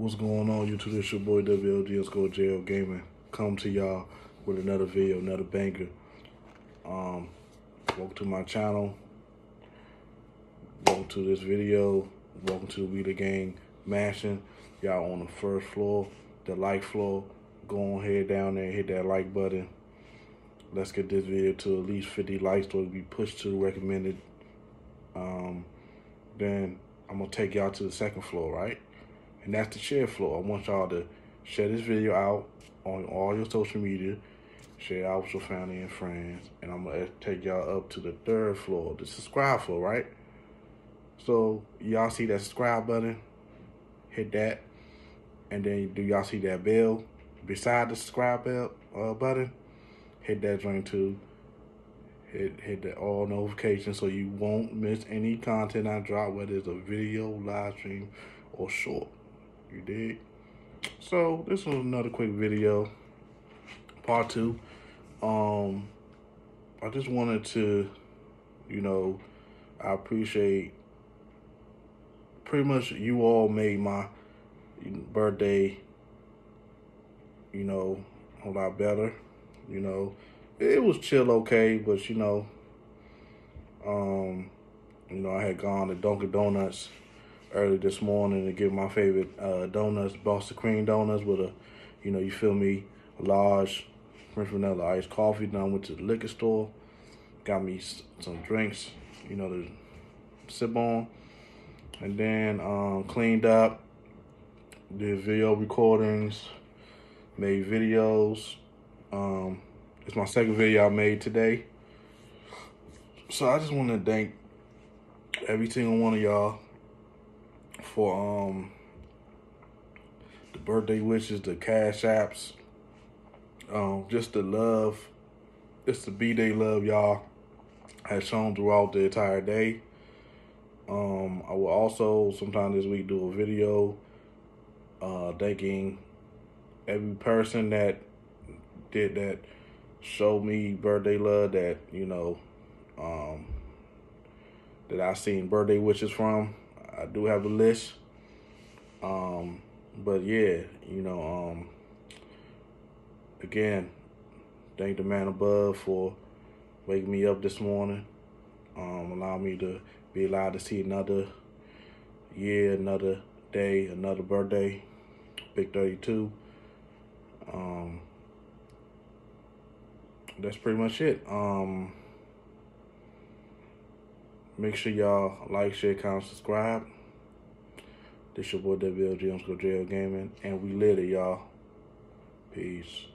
What's going on, YouTube? It's your boy WLG Let's Jail Gaming. Come to y'all with another video, another banger. Um, welcome to my channel. Welcome to this video. Welcome to We the Gang Mansion. Y'all on the first floor, the like floor. Go on head down there, hit that like button. Let's get this video to at least 50 likes so it be pushed to recommended. Um, then I'm gonna take y'all to the second floor, right? And that's the share floor. I want y'all to share this video out on all your social media, share out with your family and friends, and I'm gonna take y'all up to the third floor, the subscribe floor, right? So y'all see that subscribe button? Hit that, and then do y'all see that bell beside the subscribe bell uh, button? Hit that joint too hit hit the all notifications so you won't miss any content I drop, whether it's a video, live stream, or short. You dig? So this was another quick video, part two. Um, I just wanted to, you know, I appreciate pretty much you all made my birthday, you know, a lot better. You know, it was chill okay, but you know, um, you know, I had gone to Dunkin' Donuts early this morning to get my favorite uh, donuts, Boston cream donuts with a, you know, you feel me, large French vanilla iced coffee. Then I went to the liquor store, got me some drinks, you know, to sip on, and then um, cleaned up, did video recordings, made videos. Um, it's my second video I made today. So I just want to thank every single one of y'all for um the birthday wishes, the cash apps, um, just the love, just the B-Day love y'all has shown throughout the entire day. Um, I will also sometime this week do a video uh, thanking every person that did that show me birthday love that, you know, um, that I seen birthday wishes from. I do have a list. Um, but yeah, you know, um, again, thank the man above for waking me up this morning. Um, allow me to be allowed to see another year, another day, another birthday, big 32. Um, that's pretty much it. Um, make sure y'all like, share, comment, subscribe. This your boy WLG underscore Jail Gaming, and we lit it, y'all. Peace.